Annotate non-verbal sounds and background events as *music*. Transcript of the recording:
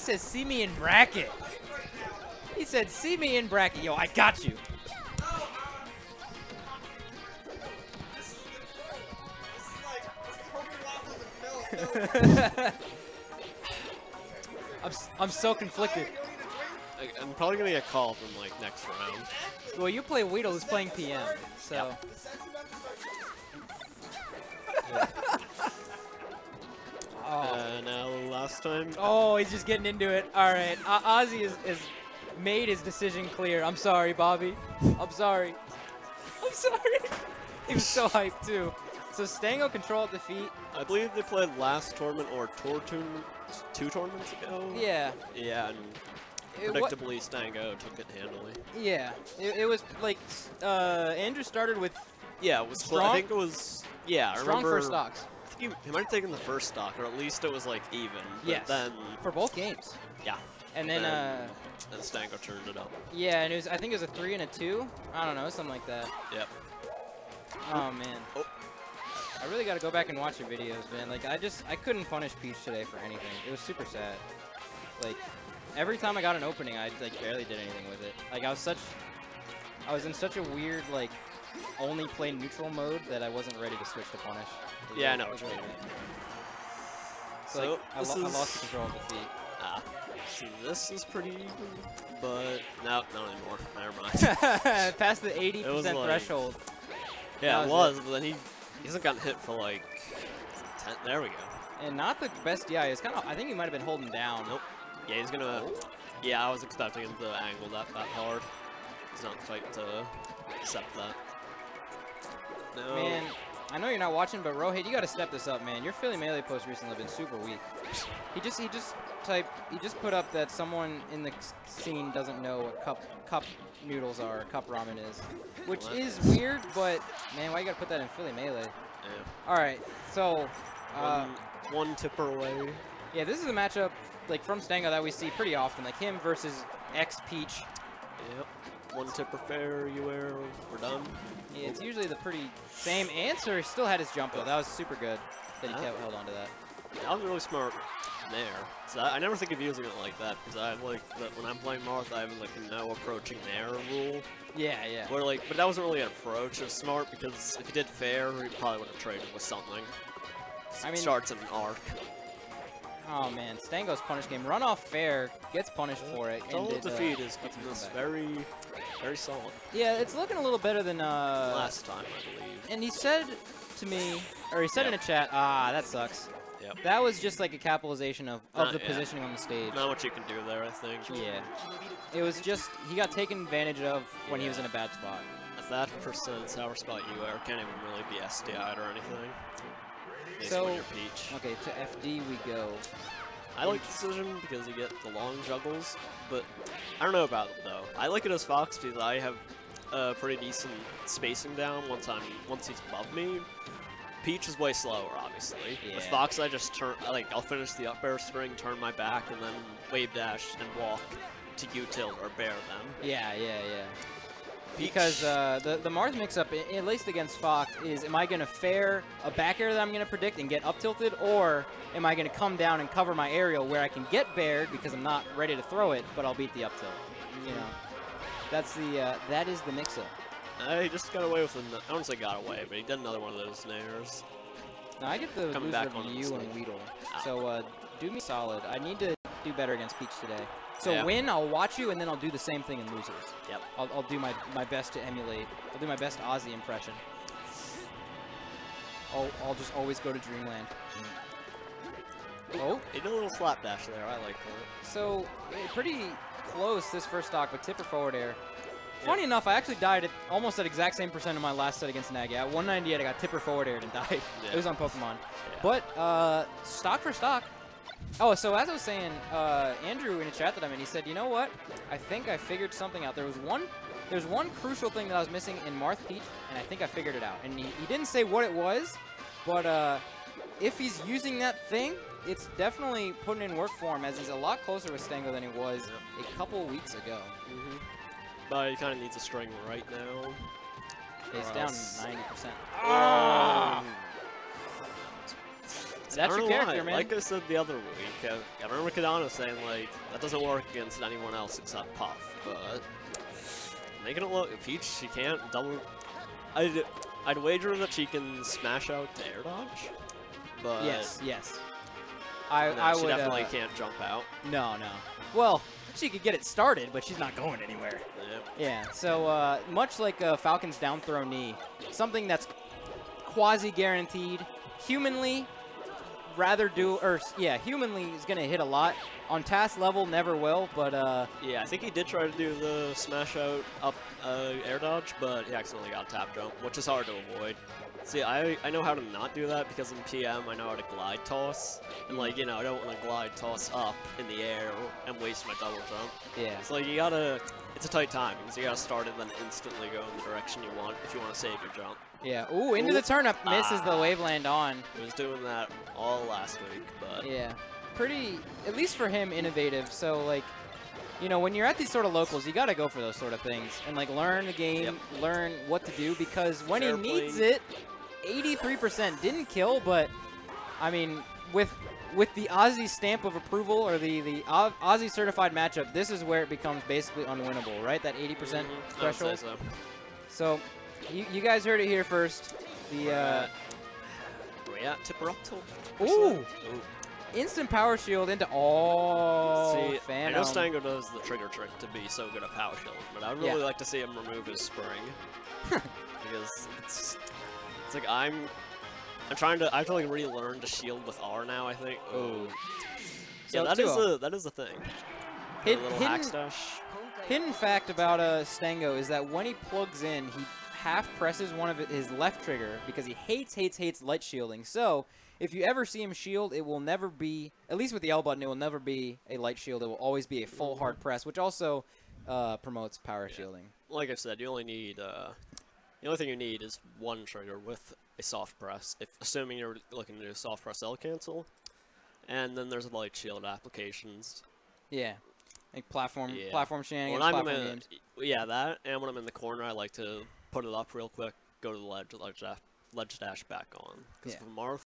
He says, see me in bracket. He said, see me in bracket. Yo, I got you. *laughs* I'm, I'm so conflicted. I, I'm probably gonna get called in like next round. Well, you play Weedle, who's playing PM, so. oh. *laughs* last time. oh, he's just getting into it. All right, uh, Ozzy is, is made his decision clear. I'm sorry, Bobby. I'm sorry. I'm sorry. *laughs* he was so hyped too. So Stango CtrlAltDefeat. I believe they played last tournament or tour two tournaments ago. Yeah. Yeah, and It predictably Stango took it handily. yeah. It, it was like uh, Andrew started with Yeah, it was. Strong? I think it was. Yeah, I strong remember. first stocks he, he might have taken the first stock, or at least it was like even. But Yes. Then for both games. yeah, And then, then- uh, then Stango turned it up. yeah, and it was I think it was a three and a two. I don't know, something like that. Yep. Oh man. Oh. I really got to go back and watch your videos, man. Like I just I couldn't punish Peach today for anything. It was super sad. Like every time I got an opening, I like barely did anything with it. Like I was such I was in such a weird like only play neutral mode that I wasn't ready to switch to punish. It was Yeah, I know it was what you really So, So, like, I, lo- I lost the control of the feet. Ah. See, this is pretty even, but no, not anymore. Never mind. *laughs* Past the 80% like- threshold. yeah, it was was, but then he, he hasn't gotten hit for like. Ten, there we go. And not the best DI. It's kind of I think he might have been holding down. Nope. Yeah, he's gonna. Yeah, I was expecting him to angle that that hard. He's not quite to accept that. No. Man, I know you're not watching, but Rohit, you got to step this up, man. Your Philly melee post recently have been super weak. He just he just type he just put up that someone in the scene doesn't know what cup cup noodles are, cup ramen is, which What? is weird. But man, why you got to put that in Philly melee? Yeah. All right, so uh, one, one tipper away. yeah, this is a matchup like from Stango that we see pretty often, like him versus X Peach. Yep. One tipper fair, you wear, we're done. Yeah, it's usually the pretty same answer. He still had his jump though. That was super good that he kept held on to that. That was really smart there. So I, I never think of using it like that because I have like that when I'm playing Marth, I have like a no approaching nair rule. Yeah, yeah. Where like, but that wasn't really an approach. It was smart because if he did fair, he probably would have traded with something. I mean- starts in an arc. Oh man, Stango's punish game. Run off fair, gets punished for it. Double ended, uh, defeat is gets keeping him this very, very solid. Yeah, it's looking a little better than uh. Last time, I believe. And he said to me, or he said in a chat, ah, that sucks. Yep. That was just like a capitalization of, of Uh, the yeah. positioning on the stage. Not what you can do there, I think. Yeah. It was just he got taken advantage of when he was in a bad spot. At that percent sour spot you wear can't even really be SDI'd or anything. At least So- when you're Peach. Okay, to FD we go. I like Decision because you get the long juggles, but I don't know about it though. I like it as Fox because I have uh, pretty decent spacing down once I'm once he's above me. Peach is way slower, obviously. With Fox, I just turn like I'll finish the up air string, turn my back, and then wave dash and walk to U tilt or bair them. Yeah, yeah, yeah. Because uh, the, the Marth mix-up, at least against Fox, is am I going to fair a back air that I'm going to predict and get up tilted, or am I going to come down and cover my aerial where I can get bared because I'm not ready to throw it, but I'll beat the up tilt? You know, that's the uh, that is the mix-up. I just got away with an I don't say got away, but he did another one of those snares. Now I get the Coming loser back on of you and. Weedle, Ah. so uh, do me solid. I need to do better against Peach today. So Yeah. win, I'll watch you, and then I'll do the same thing in losers. Yep. I'll, I'll do my, my best to emulate. I'll do my best Aussie impression. I'll, I'll just always go to Dreamland. Oh, He did a little slap dash there. I like that. so eh, pretty close this first stock, but tipper forward air. Funny enough, I actually died at almost at exact same percent in my last set against Nagy. At 198, I got tipper forward aired and died. Yeah. It was on Pokemon. Yeah. But uh, stock for stock. Oh, so as I was saying, uh, Andrew in a chat that I'm in, he said, you know what? I think I figured something out. There was one, there's one crucial thing that I was missing in Marth Peach, and I think I figured it out. And he, he didn't say what it was, but uh, if he's using that thing, it's definitely putting in work for him, as he's a lot closer with Stango than he was a couple weeks ago. hmm But he kind of needs a string right now. He's down 90%. Ah! That's your character, why. man. Like I said the other week, I, I remember Kadano saying like that doesn't work against anyone else except Puff, but making it look Peach she can't double. I'd I'd wager that she can smash out the air dodge, but yes, yes. I, no, I she would. definitely uh, can't jump out. No, no. Well, she could get it started, but she's not going anywhere. Yep. Yeah. So uh, much like uh, Falcon's down throw knee, something that's quasi guaranteed, humanly rather do or yeah, humanly is gonna hit a lot. On task level, never will, but uh, Yeah, I think he did try to do the smash out up uh, air dodge, but he accidentally got tap jump, which is hard to avoid. See, I, I know how to not do that because in PM I know how to glide toss, and like you know I don't want to glide toss up in the air and waste my double jump. yeah. So like you gotta, it's a tight time because you gotta start it then instantly go in the direction you want if you want to save your jump. Yeah. Ooh, into the Ooh. turnip, misses the Ah. waveland on. He was doing that all last week, but Yeah. Pretty, at least for him, innovative. So, like, you know, when you're at these sort of locals, you got to go for those sort of things and, like, learn the game, learn what to do because when Fair he needs it, 83% didn't kill, but, I mean, with with the Aussie stamp of approval or the, the Aussie certified matchup, this is where it becomes basically unwinnable, right? That 80% Mhm, I would threshold. so. So, you, you guys heard it here first. The, uh, Where we at? Tipperuptal? ooh, Ooh. Instant power shield into all See, I know Stango does the trigger trick to be so good at power shield, but I'd really Yeah. like to see him remove his spring *laughs* because it's it's like I'm I'm trying to I have to like relearn to shield with R now. I think. Oh. yeah, So, that is 2-0. the that is the thing. Hid- the little hidden, hidden fact about uh, Stango is that when he plugs in, he half presses one of his left trigger because he hates, hates, hates light shielding. So if you ever see him shield, it will never be, at least with the L button, it will never be a light shield. It will always be a full hard press, which also uh, promotes power Yeah. shielding. Like I said, you only need uh, the only thing you need is one trigger with a soft press. If assuming you're looking to do soft press L cancel, and then there's light shield applications. Yeah. Like platform, Yeah. platform shenanigans, When I'm in yeah, that, and when I'm in the corner, I like to put it up real quick, go to the ledge, ledge dash, ledge dash back on. Because Yeah. Marth,